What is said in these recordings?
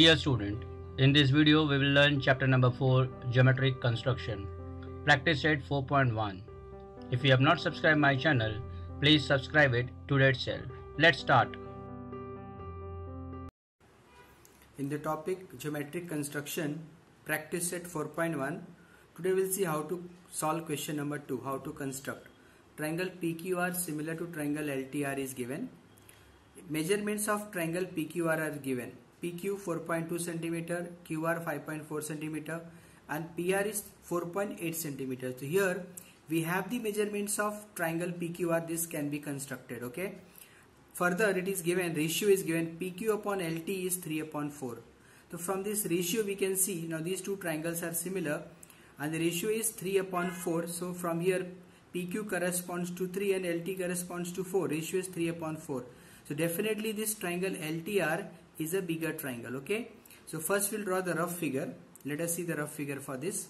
Dear student, in this video we will learn chapter number 4 Geometric Construction. Practice set 4.1. If you have not subscribed my channel, please subscribe it today itself. Let's start. In the topic geometric construction, practice set 4.1, today we'll see how to solve question number 2, how to construct. Triangle PQR similar to triangle LTR is given. Measurements of triangle PQR are given. PQ 4.2 cm, QR 5.4 cm and PR is 4.8 cm. So here we have the measurements of triangle PQR this can be constructed okay. Further it is given ratio is given PQ upon LT is 3 upon 4. So from this ratio we can see now these two triangles are similar and the ratio is 3 upon 4. So from here PQ corresponds to 3 and LT corresponds to 4. Ratio is 3 upon 4. So definitely this triangle LTR is a bigger triangle okay? So first we'll draw the rough figure. Let us see the rough figure for this.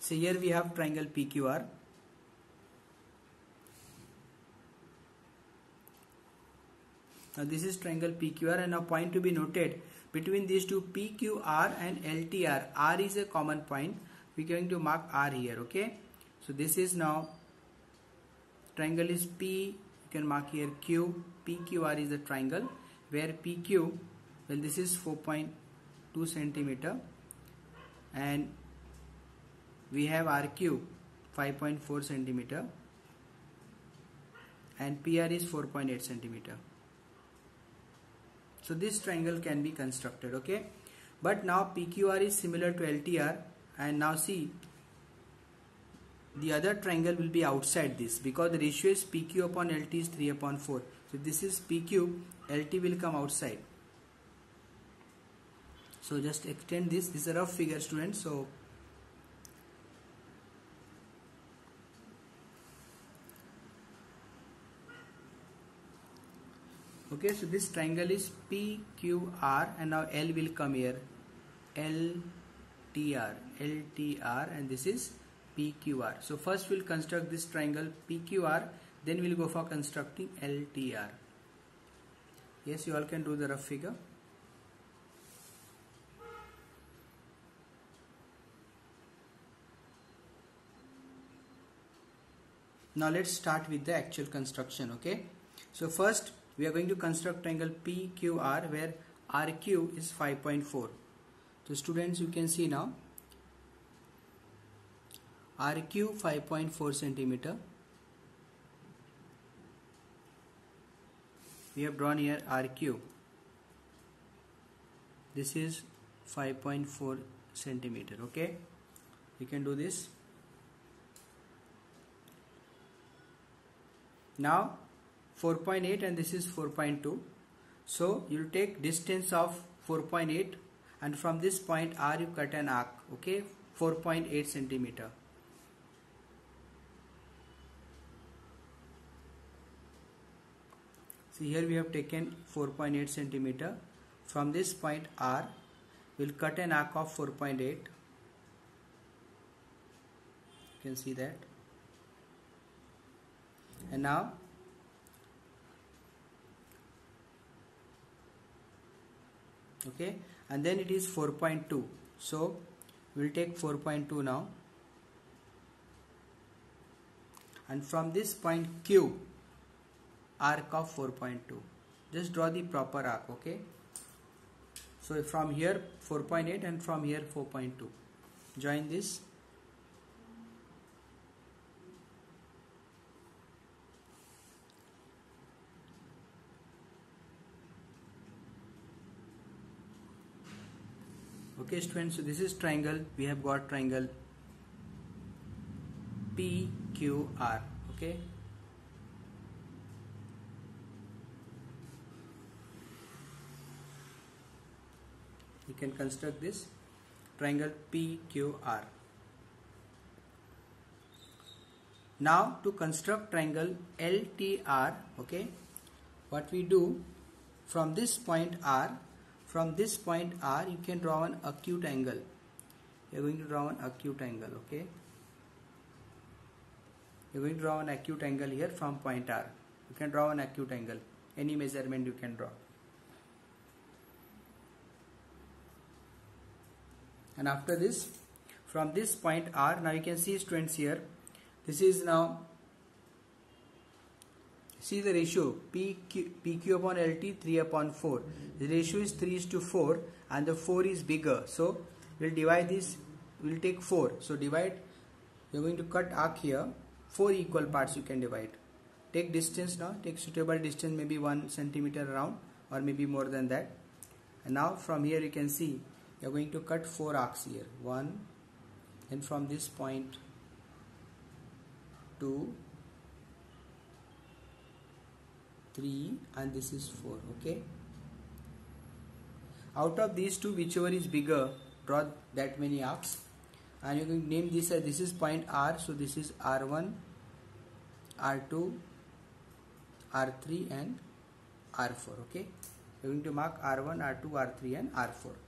So here we have triangle PQR now this is triangle PQR and a point to be noted between these two PQR and LTR R is a common point. We're going to mark R here okay? So this is now triangle is P you can mark here. Q PQR is a triangle where PQ well this is 4.2 centimeter and we have RQ 5.4 centimeter and PR is 4.8 centimeter. So this triangle can be constructed okay? But now PQR is similar to LTR and now see the other triangle will be outside this because the ratio is PQ upon LT is 3 upon 4. So this is PQ, LT will come outside. So just extend this. This is a rough figure students. So okay so this triangle is PQR and now L will come here LTR LTR and this is PQR. So first we'll construct this triangle PQR then we'll go for constructing LTR. Yes you all can do the rough figure. Now let's start with the actual construction okay. So first we are going to construct triangle PQR where RQ is 5.4. So students you can see now RQ 5.4 centimeter. We have drawn here RQ. This is 5.4 centimeter. Okay, we can do this. Now 4.8 and this is 4.2. So you'll take distance of 4.8 and from this point R you cut an arc. Okay, 4.8 centimeter. See here we have taken 4.8 centimeter. From this point R, we'll cut an arc of 4.8. You can see that. And now okay and then it is 4.2 so we'll take 4.2 now and from this point Q arc of 4.2 just draw the proper arc okay? So from here 4.8 and from here 4.2 join this. Okay students so this is triangle. We have got triangle PQR okay can construct this triangle PQR. Now to construct triangle LTR, okay, what we do from this point R, from this point R, you can draw an acute angle. You're going to draw an acute angle, okay. You're going to draw an acute angle here from point R. You can draw an acute angle. Any measurement you can draw. And after this from this point R now you can see students here. This is now see the ratio PQ, PQ upon LT 3 upon 4 the ratio is 3 is to 4 and the 4 is bigger. So we'll divide this we'll take 4 so divide you're going to cut arc here. 4 equal parts you can divide. Take distance now take suitable distance maybe 1 centimeter around or maybe more than that. And now from here you can see you're going to cut 4 arcs here. 1 and from this point two three and this is 4 okay? Out of these two whichever is bigger draw that many arcs. And you can name this as this is point R so this is R1 R2 R3 and R4 okay? You're going to mark R1 R2 R3 and R4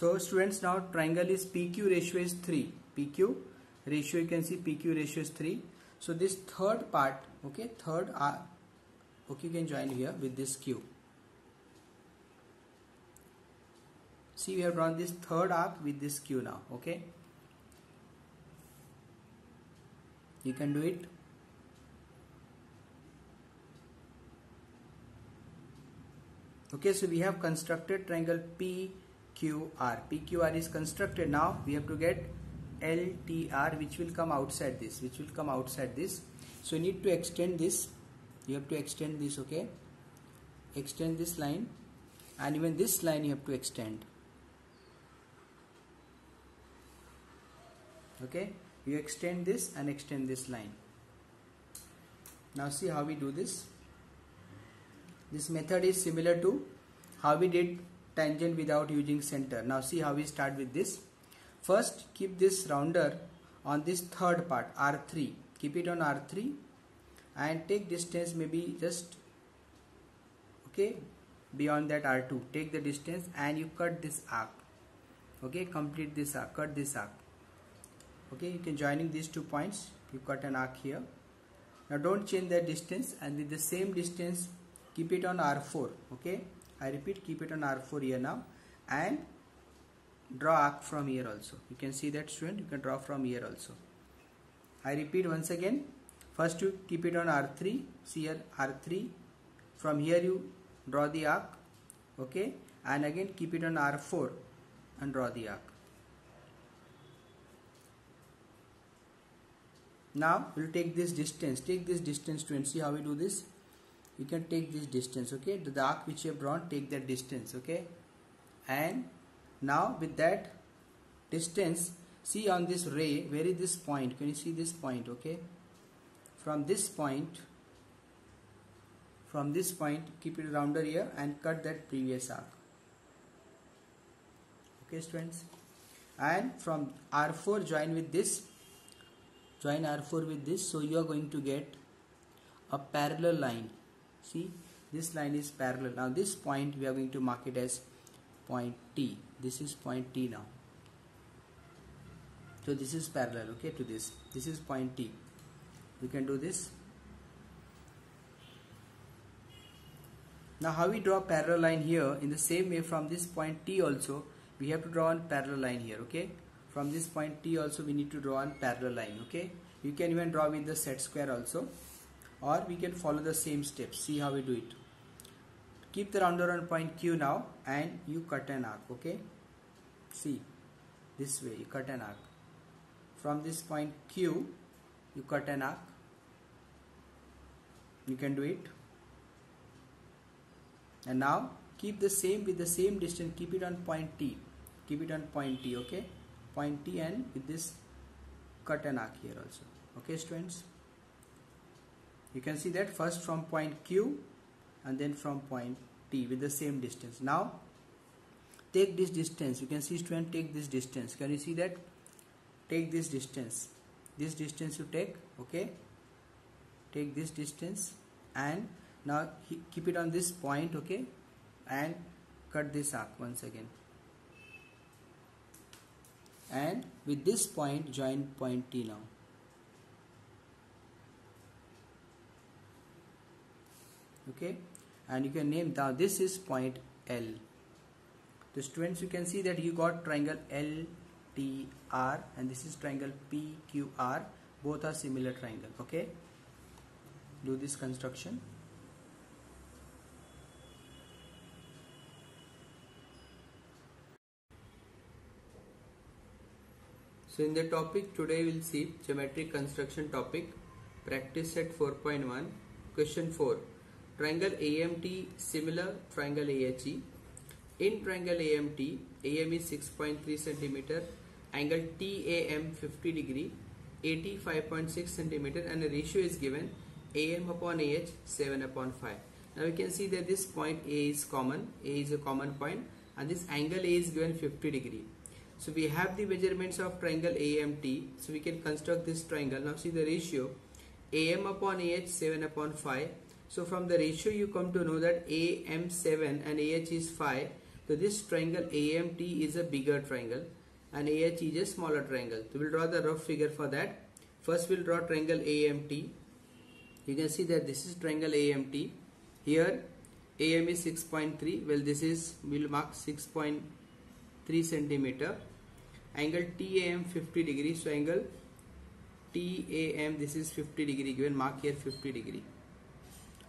so students now triangle is PQ ratio is 3 PQ ratio you can see PQ ratio is 3 so this third part okay third R okay you can join here with this Q. See we have drawn this third arc with this Q now okay. You can do it. Okay so we have constructed triangle PQR PQR is constructed now. We have to get LTR which will come outside this which will come outside this. So you need to extend this. You have to extend this okay? Extend this line and even this line you have to extend. Okay? You extend this and extend this line. Now see how we do this. This method is similar to how we did tangent without using center. Now see how we start with this. First keep this rounder on this third part R3. Keep it on R3 and take distance maybe just okay beyond that R2. Take the distance and you cut this arc. Okay complete this arc. Cut this arc. Okay you can joining these two points. You cut an arc here. Now don't change the distance and with the same distance keep it on R4 okay I repeat keep it on R4 here now. And draw arc from here also. You can see that student you can draw from here also. I repeat once again. First you keep it on R3 see here R3 from here you draw the arc. Okay? And again keep it on R4 and draw the arc. Now we'll take this distance. Take this distance to and see how we do this you can take this distance okay? The arc which you have drawn take that distance okay? And now with that distance see on this ray where is this point? Can you see this point okay? From this point from this point keep it rounder here and cut that previous arc. Okay students? And from R4 join with this. Join R4 with this. So you are going to get a parallel line see this line is parallel. Now this point we are going to mark it as point T. This is point T now. So this is parallel okay to this. This is point T. We can do this. Now how we draw parallel line here in the same way from this point T also we have to draw a parallel line here okay? From this point T also we need to draw a parallel line okay? You can even draw with the set square also or we can follow the same steps. See how we do it. Keep the rounder on point Q now and you cut an arc okay? See this way you cut an arc. From this point Q you cut an arc. You can do it. And now keep the same with the same distance. Keep it on point T. Keep it on point T okay? Point T and with this cut an arc here also. Okay students you can see that first from point Q and then from point T with the same distance. Now take this distance. You can see student take this distance. Can you see that? Take this distance. This distance you take okay? Take this distance and now keep it on this point okay? And cut this arc once again. And with this point join point T now okay and you can name now this is point L the students, you can see that you got triangle LTR and this is triangle PQR. Both are similar triangle. Okay. Do this construction. So in the topic today we'll see geometric construction topic practice set 4.1 question 4 triangle AMT similar triangle AHE in triangle AMT, AM is 6.3 centimeter, angle TAM 50 degree, AT 5.6 centimeter, and the ratio is given AM upon AH 7 upon 5. Now we can see that this point A is common, A is a common point, and this angle A is given 50 degree. So we have the measurements of triangle AMT, so we can construct this triangle. Now see the ratio AM upon AH 7 upon 5. So from the ratio you come to know that AM 7 and AH is 5 so this triangle AMT is a bigger triangle and AH is a smaller triangle. So we'll draw the rough figure for that. First we'll draw triangle AMT. You can see that this is triangle AMT. Here AM is 6.3. Well this is we'll mark 6.3 centimeter. Angle TAM 50 degree. So angle TAM this is 50 degree given mark here 50 degree.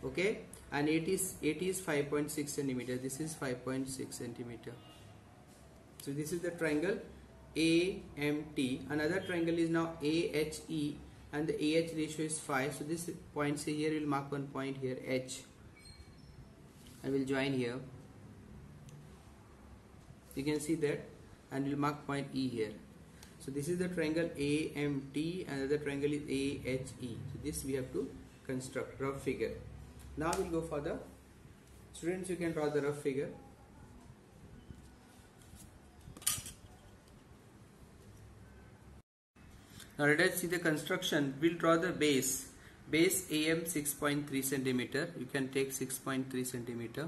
Okay? And it is it is 5.6 centimeter. This is 5.6 centimeter. So this is the triangle AMT another triangle is now AHE and the AH ratio is 5 so this point say here we'll mark one point here H. I will join here. You can see that. And we'll mark point E here. So this is the triangle AMT another triangle is AHE so this we have to construct. Rough figure now we'll go for the students you can draw the rough figure. Now let us see the construction. We'll draw the base. Base am 6.3 centimeter. You can take 6.3 centimeter.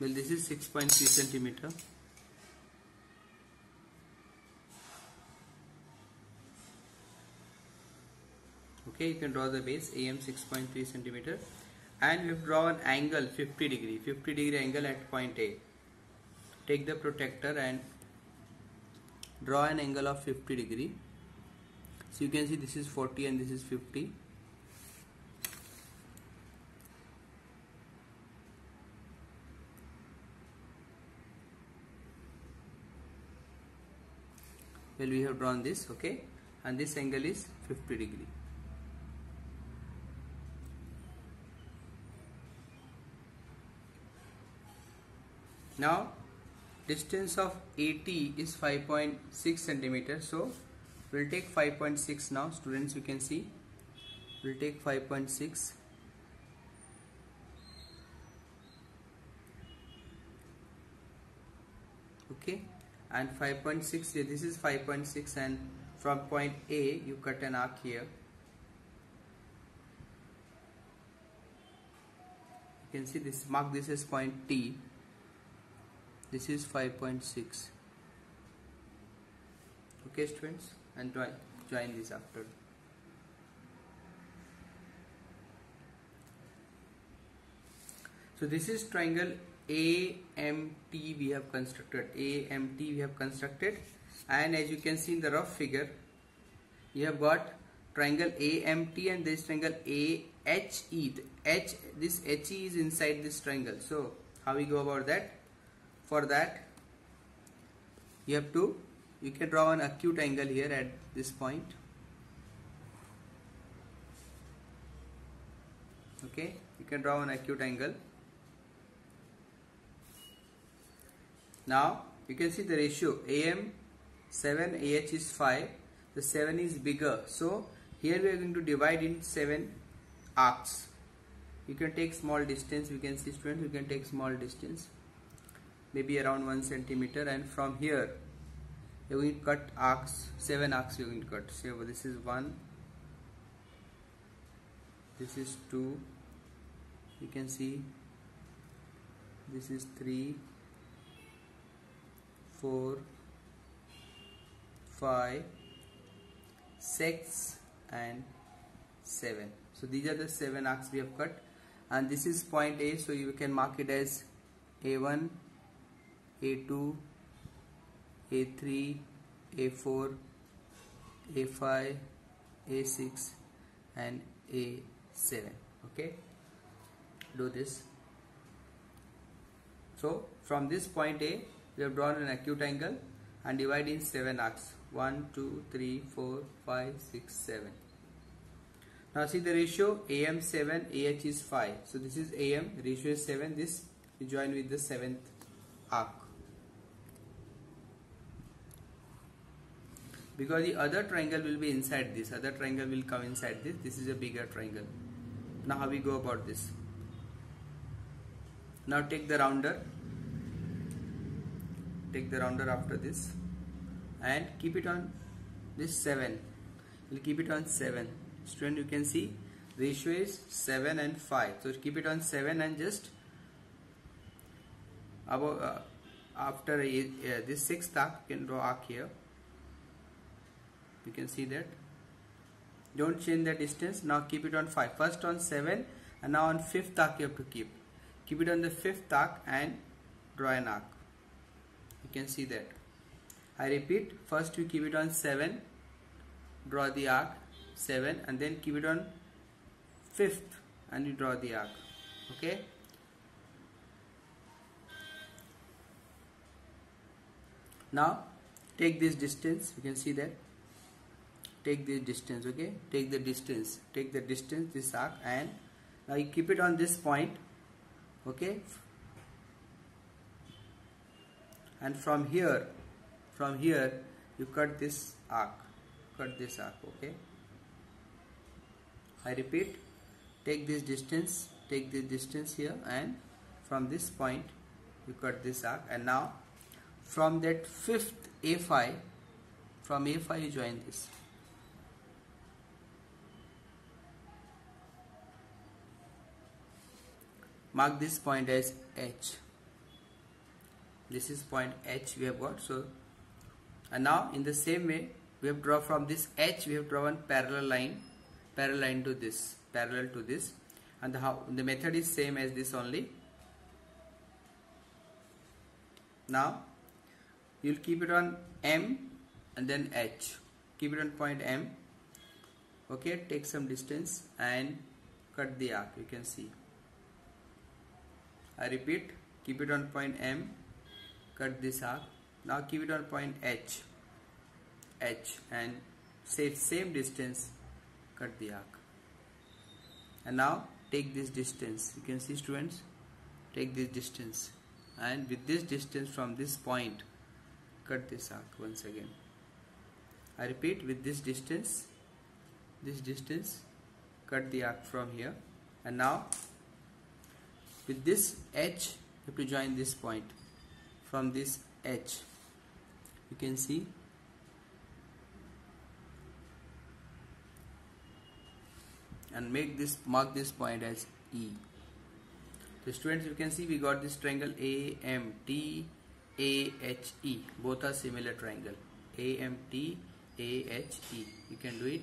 Well this is 6.3 centimeter okay you can draw the base am 6.3 centimeter. And we draw an angle 50 degree 50 degree angle at point a. Take the protector and draw an angle of 50 degree. So you can see this is 40 and this is 50 well we have drawn this okay? And this angle is 50 degree now distance of AT is 5.6 centimeter so we'll take 5.6 now students you can see. We'll take 5.6 okay and 5.6 here this is 5.6 and from point A you cut an arc here. You can see this mark this is point T this is 5.6 okay students and join this after. So this is triangle AMT we have constructed. AMT we have constructed. And as you can see in the rough figure you have got triangle AMT and this triangle AHE H this HE is inside this triangle. So how we go about that for that you have to you can draw an acute angle here at this point. Okay you can draw an acute angle. Now you can see the ratio. AM 7 AH is 5 the 7 is bigger. So here we are going to divide in 7 arcs. You can take small distance. You can see students you can take small distance maybe around 1 centimeter and from here you're going to cut arcs 7 arcs you're going to cut. So this is 1 this is 2 you can see this is 3 4 5 6 and 7 so these are the 7 arcs we have cut. And this is point A so you can mark it as A1 A2 A3 A4 A5 A6 and A7 okay? Do this. So from this point A we have drawn an acute angle and divide in 7 arcs. 1 2 3 4 5 6 7 now see the ratio. AM 7 AH is 5 so this is AM ratio is 7 this is join with the 7th arc because the other triangle will be inside this other triangle will come inside this this is a bigger triangle. Now how we go about this. Now take the rounder. Take the rounder after this and keep it on this 7 we'll keep it on 7 student you can see the ratio is 7 and 5 so keep it on 7 and just about uh, after uh, this sixth arc you can draw arc here you can see that. Don't change the distance. Now keep it on 5 first on 7 and now on 5th arc you have to keep. Keep it on the 5th arc and draw an arc. You can see that. I repeat first you keep it on 7 draw the arc 7 and then keep it on 5th and you draw the arc. Okay? Now take this distance. You can see that take this distance okay? Take the distance. Take the distance this arc and now you keep it on this point okay? And from here from here you cut this arc. Cut this arc okay? I repeat take this distance take this distance here and from this point you cut this arc. And now from that fifth A5 from A5 you join this mark this point as H. This is point H we have got so and now in the same way we have drawn from this H we have drawn parallel line parallel line to this parallel to this and the, how, the method is same as this only. Now you'll keep it on M and then H. Keep it on point M. Okay take some distance and cut the arc you can see I repeat keep it on point M cut this arc now keep it on point H. H and save same distance cut the arc. And now take this distance. You can see students take this distance. And with this distance from this point cut this arc once again. I repeat with this distance this distance cut the arc from here. And now with this H you have to join this point. From this H you can see. And make this mark this point as E. So students you can see we got this triangle AMT AHE both are similar triangle. AMT AHE you can do it